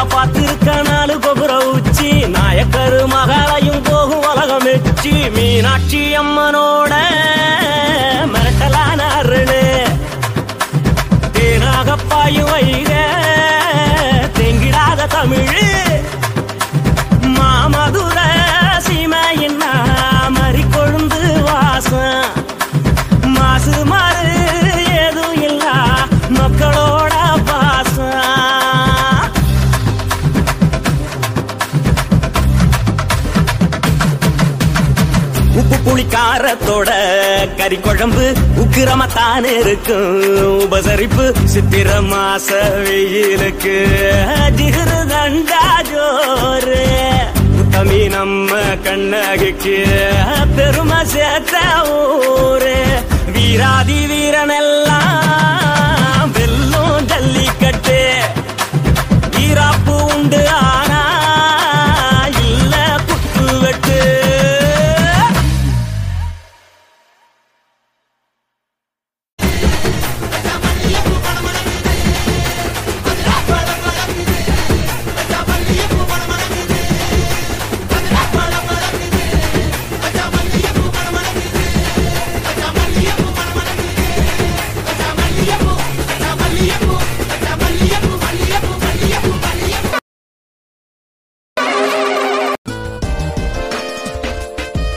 நாடு பார்த்திருக்க நாலு கோபுர உச்சி. நாயக்கரு மகாலையும் போகும் உலகம் வச்சு மீனாட்சி அம்மனோட மிரட்டலான அருளு. தேனாக பாயும் வைக. தெங்கிடாத தமிழ். புளிக்காரத்தோட கறி குழம்பு உக்கிரமத்தான் இருக்கும். உபசரிப்பு சித்திர மாச வெயிலுக்கு. ஜிகிரு தண்டா ஜோரு. உத்தமி நம்ம கண்ணகிக்கு. பெருமை சேர்த்த